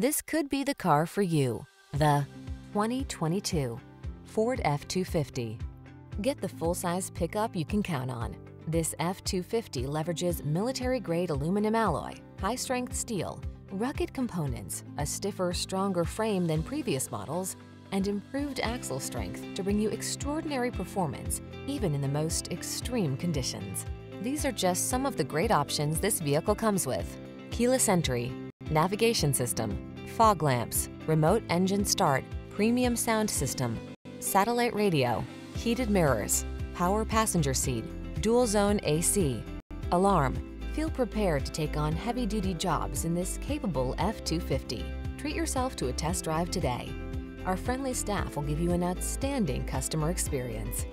This could be the car for you. The 2022 Ford F-250. Get the full-size pickup you can count on. This F-250 leverages military-grade aluminum alloy, high-strength steel, rugged components, a stiffer, stronger frame than previous models, and improved axle strength to bring you extraordinary performance, even in the most extreme conditions. These are just some of the great options this vehicle comes with. Keyless entry, navigation system, fog lamps, remote engine start, premium sound system, satellite radio, heated mirrors, power passenger seat, dual zone AC, alarm. Feel prepared to take on heavy-duty jobs in this capable F-250. Treat yourself to a test drive today. Our friendly staff will give you an outstanding customer experience.